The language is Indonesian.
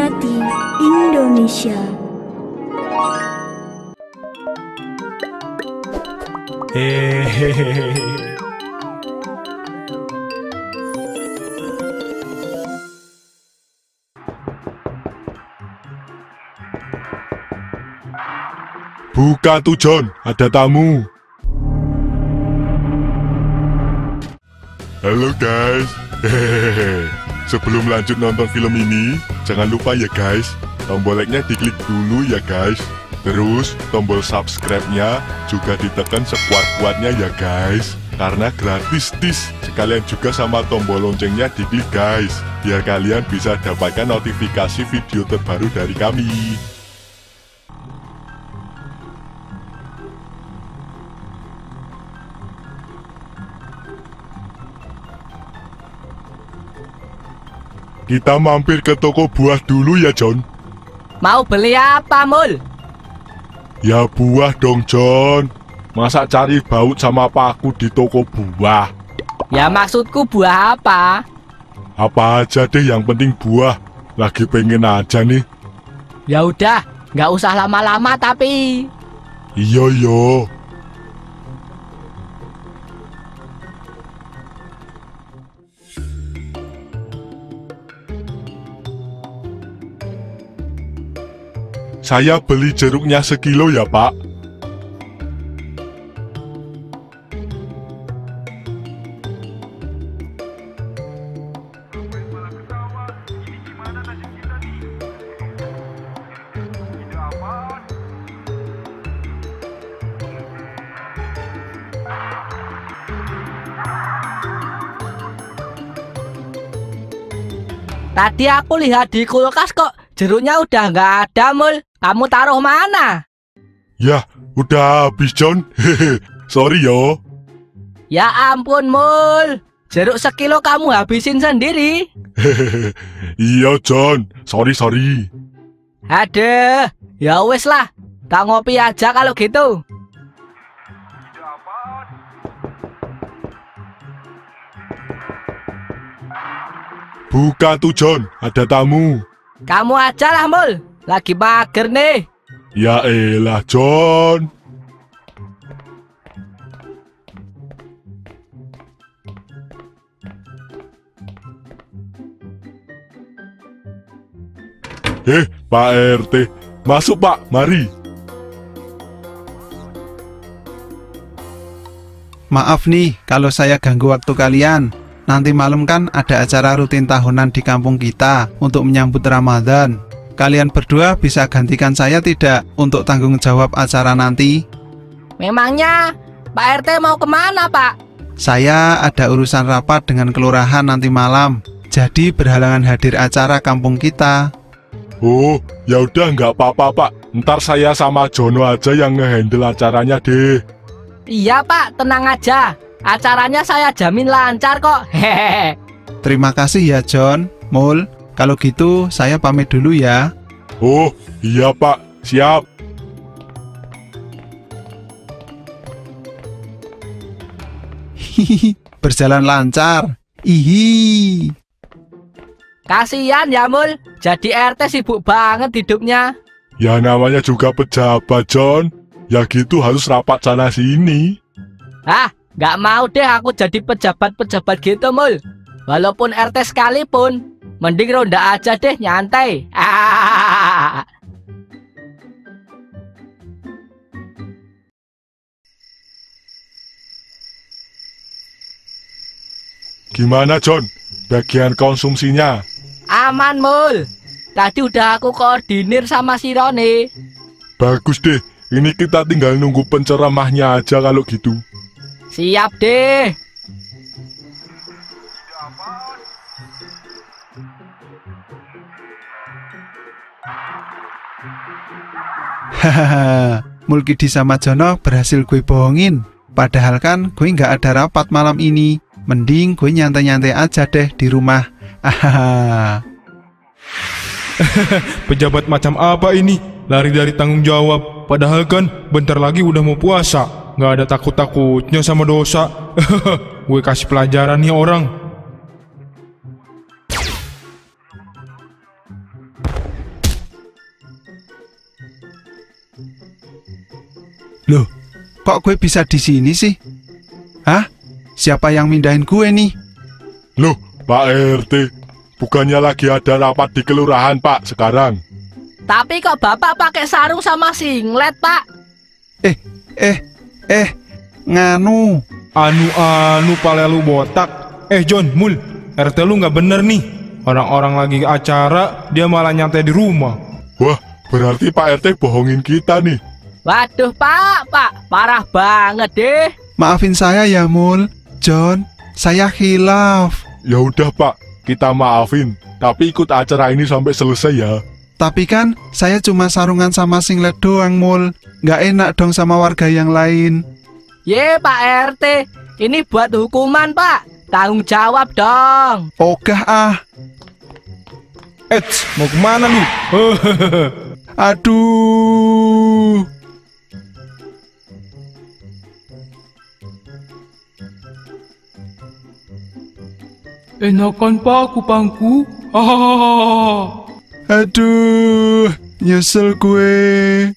Kreatif Indonesia. Buka tuh John, ada tamu. Halo guys. Sebelum lanjut nonton film ini, jangan lupa ya guys, tombol like-nya diklik dulu ya guys. Terus tombol subscribe-nya juga ditekan sekuat-kuatnya ya guys. Karena gratis tis. Sekalian juga sama tombol loncengnya diklik guys. Biar kalian bisa dapatkan notifikasi video terbaru dari kami. Kita mampir ke toko buah dulu ya John. Mau beli apa, Mul? Ya buah dong John. Masa cari baut sama paku di toko buah? Ya maksudku buah apa? Apa aja deh yang penting buah. Lagi pengen aja nih. Ya udah, nggak usah lama-lama tapi. Iya yo. Saya beli jeruknya sekilo ya pak. Tadi aku lihat di kulkas kok jeruknya udah nggak ada, Mul. Kamu taruh mana? Ya, udah habis John. Hehe. Sorry yo. Ya ampun, Mul. Jeruk sekilo kamu habisin sendiri. Hehehe. Iya John. Sorry sorry. Aduh, ya wes lah. Tak ngopi aja kalau gitu. Buka tuh John. Ada tamu. Kamu aja lah, Mul. Lagi mager nih. Ya elah John. Eh, Pak RT. Masuk Pak, mari. Maaf nih kalau saya ganggu waktu kalian. Nanti malam kan ada acara rutin tahunan di kampung kita untuk menyambut Ramadan. Kalian berdua bisa gantikan saya tidak untuk tanggung jawab acara nanti? Memangnya Pak RT mau ke mana, Pak? Saya ada urusan rapat dengan kelurahan nanti malam. Jadi berhalangan hadir acara kampung kita. Oh, ya udah nggak apa-apa Pak. Ntar saya sama Jono aja yang ngehandle acaranya deh. Iya, Pak. Tenang aja. Acaranya saya jamin lancar kok. Hehehe. Terima kasih ya John, Mul. Kalau gitu saya pamit dulu ya. Oh, iya Pak. Siap. Hihihi, berjalan lancar. Ihi. Kasihan ya, Mul. Jadi RT sibuk banget hidupnya. Ya namanya juga pejabat John. Ya gitu harus rapat sana sini. Ah, nggak mau deh aku jadi pejabat-pejabat gitu, Mul. Walaupun RT sekalipun, mending ronda aja deh nyantai. Ah. Gimana John? Bagian konsumsinya? Aman, Mul. Tadi udah aku koordinir sama si Roni. Bagus deh. Ini kita tinggal nunggu penceramahnya aja kalau gitu. Siap deh. Hahaha, Mulkidi sama Jono berhasil gue bohongin. Padahal kan gue nggak ada rapat malam ini. Mending gue nyantai-nyantai aja deh di rumah. Hahaha. Pejabat macam apa ini? Lari dari tanggung jawab. Padahal kan bentar lagi udah mau puasa. Nggak ada takut-takutnya sama dosa. Gue kasih pelajaran nih orang. Loh, kok gue bisa di sini sih? Hah? Siapa yang mindahin gue nih? Loh, Pak RT, bukannya lagi ada rapat di kelurahan, Pak, sekarang? Tapi kok bapak pakai sarung sama singlet, Pak? Eh, eh, eh, nganu. Anu-anu pale lu botak. Eh John, Mul, RT lu nggak bener nih. Orang-orang lagi acara, dia malah nyantai di rumah. Wah, berarti Pak RT bohongin kita nih. Waduh, Pak, Pak, parah banget deh. Maafin saya ya, Mul. John, saya khilaf. Ya udah, Pak, kita maafin. Tapi ikut acara ini sampai selesai ya. Tapi kan saya cuma sarungan sama singlet doang, Mul. Nggak enak dong sama warga yang lain. Ye, Pak RT, ini buat hukuman, Pak. Tanggung jawab dong. Ogah ah. Eits, mau ke mana lu? Aduh. Enakan pak kupangku? Hahaha. Aduh, nyesel gue.